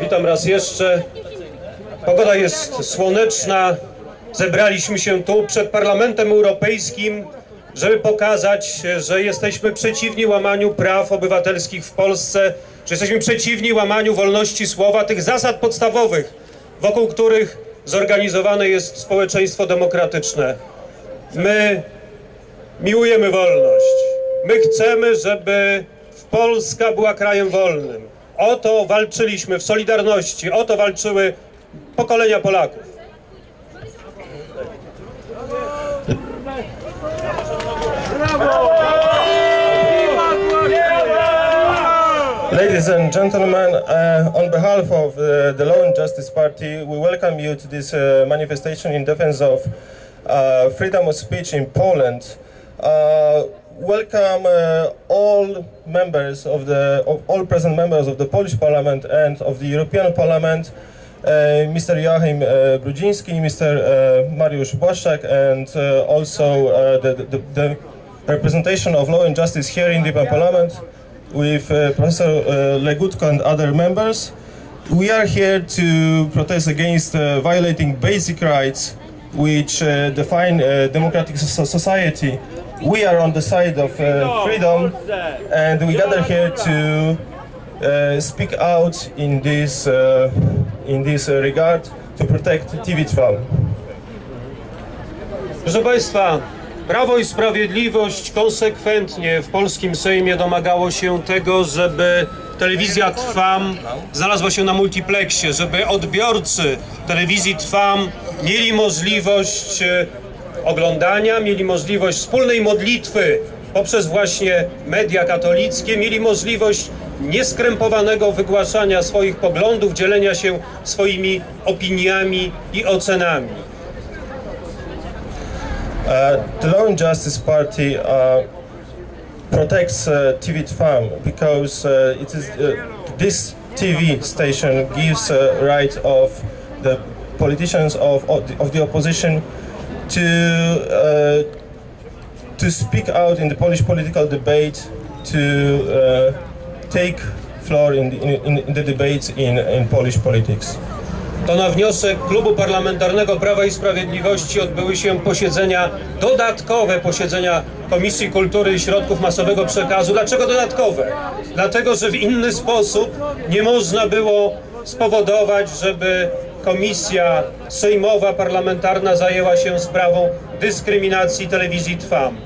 Witam raz jeszcze. Pogoda jest słoneczna. Zebraliśmy się tu przed Parlamentem Europejskim, żeby pokazać, że jesteśmy przeciwni łamaniu praw obywatelskich w Polsce, że jesteśmy przeciwni łamaniu wolności słowa, tych zasad podstawowych, wokół których zorganizowane jest społeczeństwo demokratyczne. My miłujemy wolność. My chcemy, żeby Polska była krajem wolnym. O to walczyliśmy w Solidarności, o to walczyły pokolenia Polaków. Ladies and gentlemen, uh, on behalf of uh, the Law and Justice Party, we welcome you to this uh, manifestation in defense of uh, freedom of speech in Poland. Uh, welcome uh, all members of the of all present members of the Polish Parliament and of the European Parliament, Mr. Joachim Brudziński, Mr. Mariusz Błaszczak, and also the, the, the representation of Law and Justice here in the Parliament with uh, Professor uh, Legutko and other members. We are here to protest against uh, violating basic rights which uh, define uh, democratic society. We are on the side of uh, freedom and we gather here to speak out in this, in this regard to protect TV Trwam. Proszę Państwa, Prawo i Sprawiedliwość konsekwentnie w polskim Sejmie domagało się tego, żeby telewizja Trwam znalazła się na multiplexie, żeby odbiorcy telewizji Trwam mieli możliwość e, oglądania, mieli możliwość wspólnej modlitwy poprzez właśnie media katolickie, mieli możliwość nieskrępowanego wygłaszania swoich poglądów, dzielenia się swoimi opiniami i ocenami. Uh, the Law and Justice Party uh, protects uh, TV Farm because uh, it is uh, this TV station gives a right of the politicians of, of, the, opposition to to speak out in the Polish political debate, to take floor in the, in, in the debates in, in Polish politics. to na wniosek Klubu Parlamentarnego Prawa i Sprawiedliwości odbyły się posiedzenia, dodatkowe posiedzenia Komisji Kultury i Środków Masowego Przekazu. Dlaczego dodatkowe? Dlatego, że w inny sposób nie można było spowodować, żeby komisja sejmowa, parlamentarna zajęła się sprawą dyskryminacji telewizji Trwam.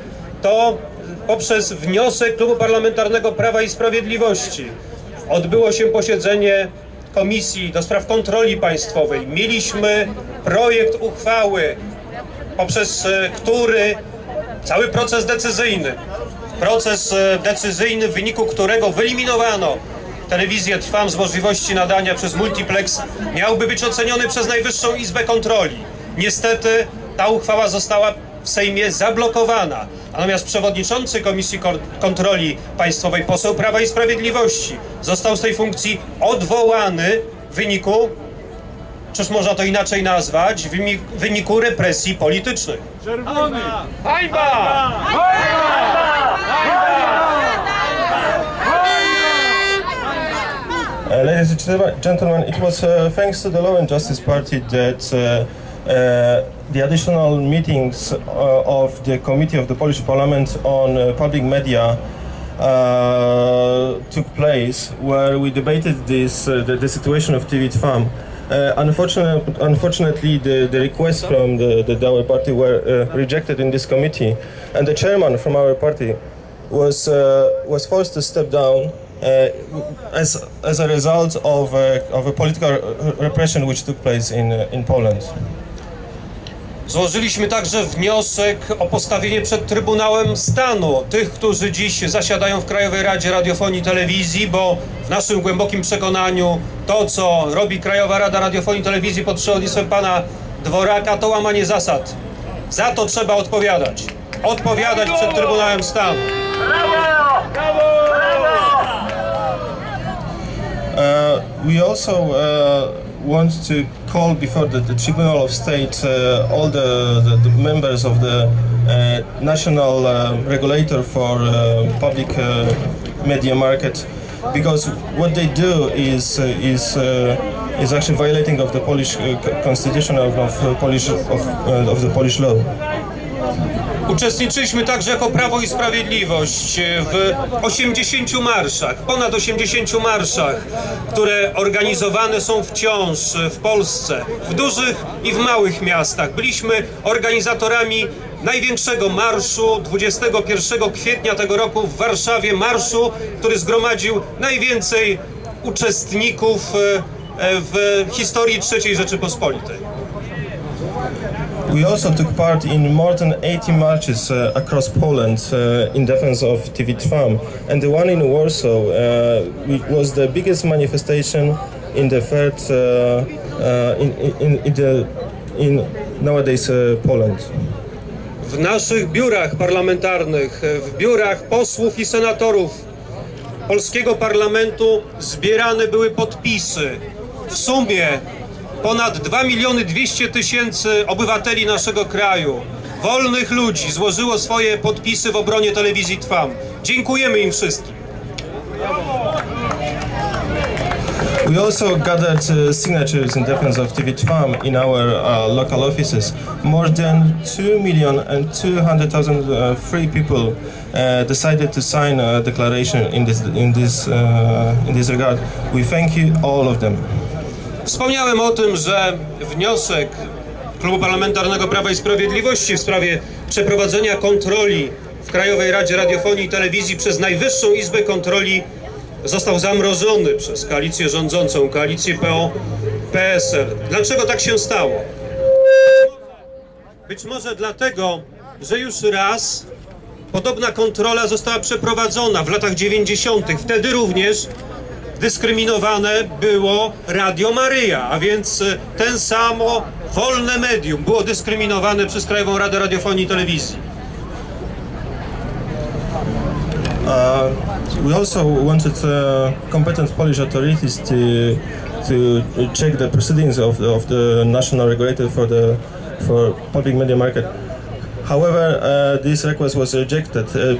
To poprzez wniosek Klubu Parlamentarnego Prawa i Sprawiedliwości odbyło się posiedzenie Komisji do Spraw Kontroli Państwowej mieliśmy projekt uchwały, poprzez e, który cały proces decyzyjny, proces e, decyzyjny, w wyniku którego wyeliminowano telewizję Trwam z możliwości nadania przez multiplex, miałby być oceniony przez Najwyższą Izbę Kontroli. Niestety ta uchwała została w Sejmie zablokowana. Natomiast przewodniczący Komisji Kontroli Państwowej, poseł Prawa i Sprawiedliwości, został z tej funkcji odwołany w wyniku, czyż można to inaczej nazwać, w wyniku represji politycznych. Czerwony! Hańba! Hańba! Uh, ladies and gentlemen, it was uh, thanks to the Law and Justice Party that uh, Uh, the additional meetings uh, of the Committee of the Polish Parliament on uh, Public Media took place, where we debated this the, the, situation of TV. Uh, unfortunately, unfortunately the, the requests from the, the, our party were rejected in this committee, and the chairman from our party was was forced to step down as as a result of of a political repression which took place in in Poland. Złożyliśmy także wniosek o postawienie przed Trybunałem Stanu tych, którzy dziś zasiadają w Krajowej Radzie Radiofonii i Telewizji, bo w naszym głębokim przekonaniu to, co robi Krajowa Rada Radiofonii i Telewizji pod przewodnictwem pana Dworaka, to łamanie zasad. Za to trzeba odpowiadać. Odpowiadać przed Trybunałem Stanu. Brawo! Brawo! Uh, we also uh... want to call before the, the Tribunal of State uh, all the, the, the, members of the uh, national uh, regulator for uh, public uh, media market because what they do is uh, is uh, is actually violating of the Polish uh, constitution of, of uh, Polish of, uh, of the Polish law. Uczestniczyliśmy także jako Prawo i Sprawiedliwość w 80 marszach, ponad 80 marszach, które organizowane są wciąż w Polsce, w dużych i w małych miastach. Byliśmy organizatorami największego marszu 21 kwietnia tego roku w Warszawie, marszu, który zgromadził najwięcej uczestników e, e, w historii III Rzeczypospolitej. We also took part in more than 80 marches uh, across Poland uh, in defense of TV Trwam, and the one in Warsaw uh, was the biggest manifestation in the third uh, uh, in, in, in the in nowadays Poland. w naszych biurach parlamentarnych, w biurach posłów i senatorów polskiego parlamentu zbierane były podpisy. W sumie ponad 2 miliony 200 tysięcy obywateli naszego kraju, wolnych ludzi, złożyło swoje podpisy w obronie telewizji Trwam. Dziękujemy im wszystkim. We also gathered uh, signatures in defense of TV Trwam in our uh, local offices. More than 2 million and 200,000 uh, free people uh, decided to sign a declaration in this in this uh, in this regard. We thank you all of them. Wspomniałem o tym, że wniosek Klubu Parlamentarnego Prawa i Sprawiedliwości w sprawie przeprowadzenia kontroli w Krajowej Radzie Radiofonii i Telewizji przez Najwyższą Izbę Kontroli został zamrożony przez koalicję rządzącą, koalicję PO-PSL. Dlaczego tak się stało? Być może dlatego, że już raz podobna kontrola została przeprowadzona w latach 90. Wtedy również dyskryminowane było Radio Maryja, a więc y, ten samo wolne medium było dyskryminowane przez Krajową Radę Radiofonii i Telewizji. Uh, we also wanted uh, competent Polish authorities to to check the proceedings of of the national regulator for the for public media market. However, uh, this request was rejected. Uh,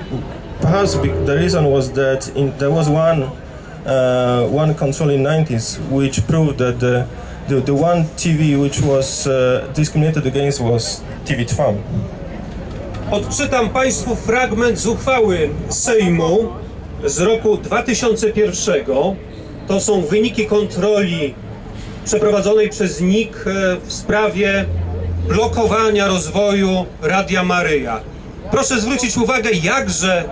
perhaps the reason was that in, there was one uh, one control in 90s which proved that the the, the one TV which was uh, discriminated against was TV Trwam. Odczytam Państwu fragment z uchwały Sejmu z roku 2001. To są wyniki kontroli przeprowadzonej przez NIK e, w sprawie blokowania rozwoju Radia Maryja. Proszę zwrócić uwagę, jakże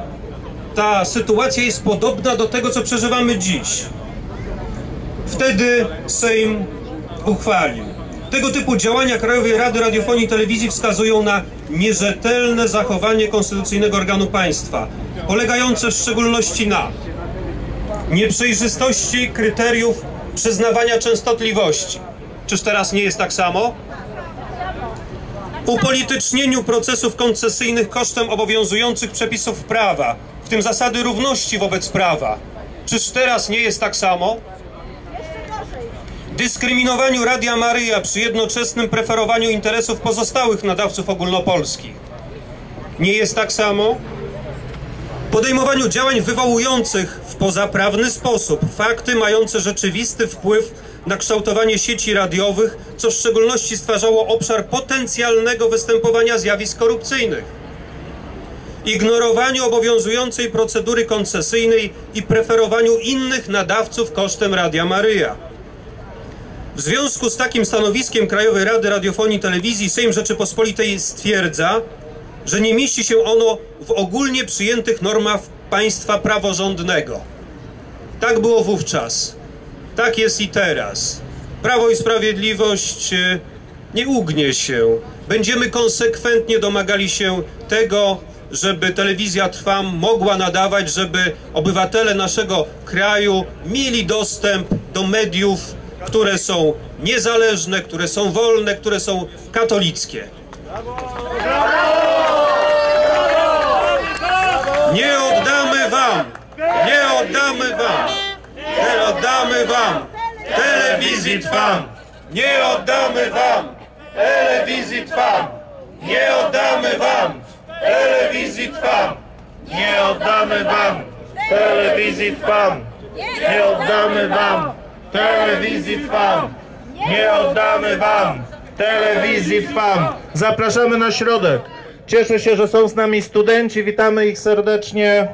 ta sytuacja jest podobna do tego, co przeżywamy dziś. Wtedy Sejm uchwalił. Tego typu działania Krajowej Rady Radiofonii i Telewizji wskazują na nierzetelne zachowanie konstytucyjnego organu państwa, polegające w szczególności na nieprzejrzystości kryteriów przyznawania częstotliwości. Czyż teraz nie jest tak samo? Upolitycznieniu procesów koncesyjnych kosztem obowiązujących przepisów prawa, w tym zasady równości wobec prawa. Czyż teraz nie jest tak samo? dyskryminowaniu Radia Maryja przy jednoczesnym preferowaniu interesów pozostałych nadawców ogólnopolskich. Nie jest tak samo? Podejmowaniu działań wywołujących w pozaprawny sposób fakty mające rzeczywisty wpływ na kształtowanie sieci radiowych, co w szczególności stwarzało obszar potencjalnego występowania zjawisk korupcyjnych. Ignorowaniu obowiązującej procedury koncesyjnej i preferowaniu innych nadawców kosztem Radia Maryja. W związku z takim stanowiskiem Krajowej Rady Radiofonii i Telewizji Sejm Rzeczypospolitej stwierdza, że nie mieści się ono w ogólnie przyjętych normach państwa praworządnego. Tak było wówczas, tak jest i teraz. Prawo i Sprawiedliwość e, nie ugnie się. Będziemy konsekwentnie domagali się tego, żeby telewizja Trwam mogła nadawać, żeby obywatele naszego kraju mieli dostęp do mediów, które są niezależne, które są wolne, które są katolickie. Nie oddamy wam, nie oddamy wam, nie oddamy wam telewizji Trwam. Nie oddamy wam telewizji Trwam. Nie oddamy wam telewizji Trwam. Nie oddamy wam telewizji Trwam. Nie oddamy wam telewizji Trwam! Nie oddamy wam telewizji Trwam! Zapraszamy na środek. Cieszę się, że są z nami studenci. Witamy ich serdecznie.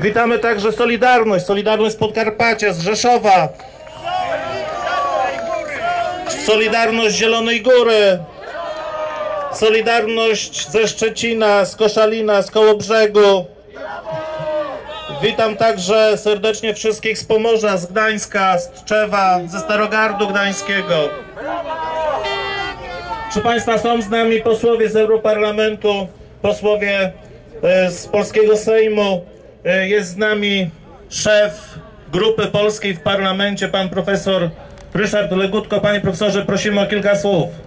Witamy także Solidarność, Solidarność z Podkarpacia, z Rzeszowa. Solidarność Zielonej Góry. Solidarność ze Szczecina, z Koszalina, z Kołobrzegu. Witam także serdecznie wszystkich z Pomorza, z Gdańska, z Tczewa, ze Starogardu Gdańskiego. Proszę Państwa, są z nami posłowie z Europarlamentu, posłowie e, z polskiego Sejmu. E, Jest z nami szef grupy polskiej w parlamencie, pan profesor Ryszard Legutko. Panie profesorze, prosimy o kilka słów.